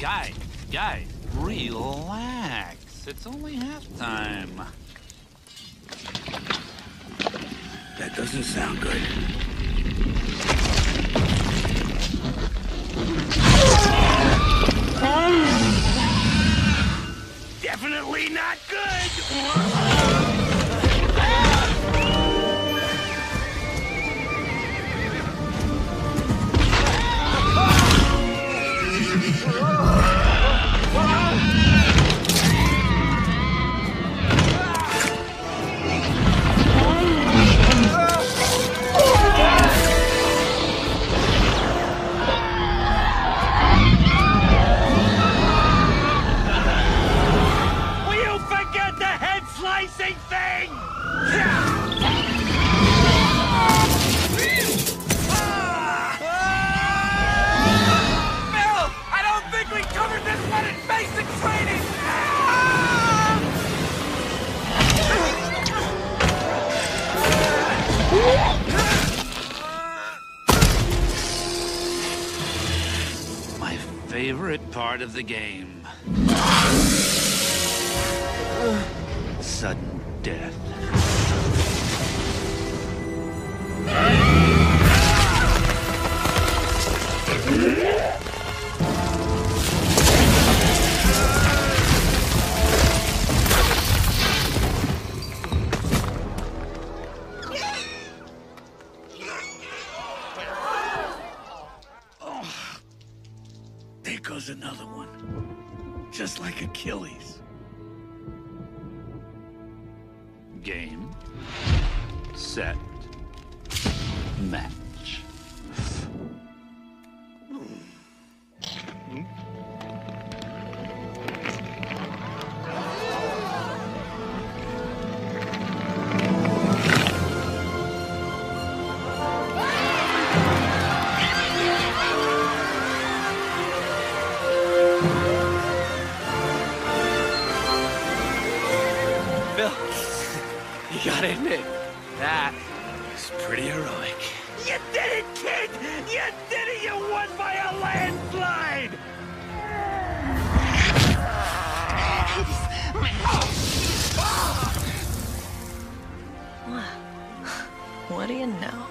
Guy, guy, relax. It's only halftime. That doesn't sound good. Definitely not good! Favorite part of the game. Sudden death. Goes another one. Just like Achilles. Game. Set. Match. Gotta admit, that It's pretty heroic. You did it, kid! You did it! You won by a landslide! What do you know?